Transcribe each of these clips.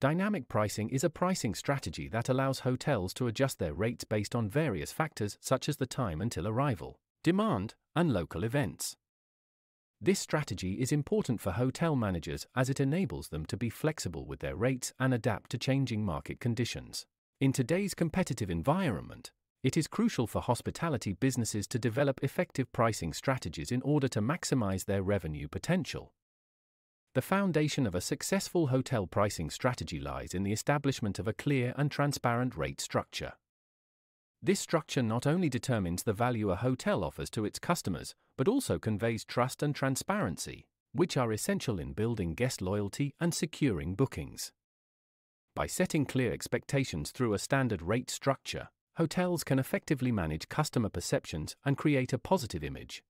Dynamic pricing is a pricing strategy that allows hotels to adjust their rates based on various factors such as the time until arrival, demand, and local events. This strategy is important for hotel managers as it enables them to be flexible with their rates and adapt to changing market conditions. In today's competitive environment, it is crucial for hospitality businesses to develop effective pricing strategies in order to maximize their revenue potential. The foundation of a successful hotel pricing strategy lies in the establishment of a clear and transparent rate structure. This structure not only determines the value a hotel offers to its customers, but also conveys trust and transparency, which are essential in building guest loyalty and securing bookings. By setting clear expectations through a standard rate structure, hotels can effectively manage customer perceptions and create a positive image.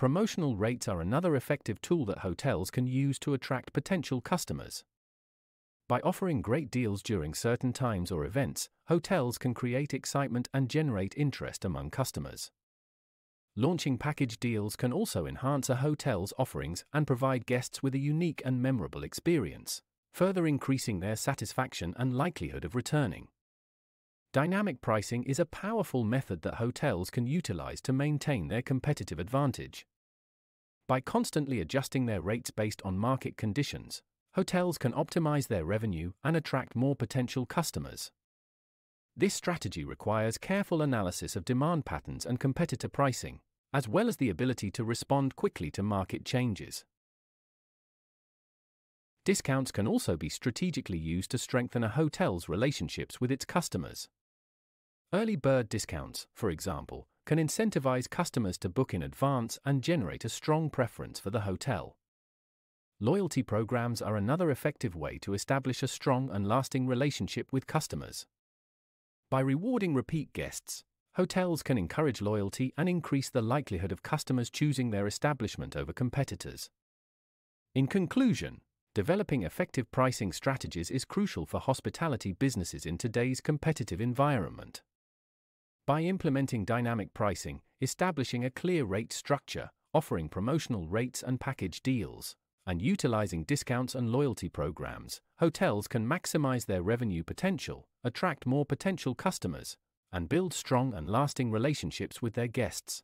Promotional rates are another effective tool that hotels can use to attract potential customers. By offering great deals during certain times or events, hotels can create excitement and generate interest among customers. Launching package deals can also enhance a hotel's offerings and provide guests with a unique and memorable experience, further increasing their satisfaction and likelihood of returning. Dynamic pricing is a powerful method that hotels can utilize to maintain their competitive advantage. By constantly adjusting their rates based on market conditions, hotels can optimize their revenue and attract more potential customers. This strategy requires careful analysis of demand patterns and competitor pricing, as well as the ability to respond quickly to market changes. Discounts can also be strategically used to strengthen a hotel's relationships with its customers. Early bird discounts, for example, can incentivize customers to book in advance and generate a strong preference for the hotel. Loyalty programs are another effective way to establish a strong and lasting relationship with customers. By rewarding repeat guests, hotels can encourage loyalty and increase the likelihood of customers choosing their establishment over competitors. In conclusion, developing effective pricing strategies is crucial for hospitality businesses in today's competitive environment. By implementing dynamic pricing, establishing a clear rate structure, offering promotional rates and package deals, and utilizing discounts and loyalty programs, hotels can maximize their revenue potential, attract more potential customers, and build strong and lasting relationships with their guests.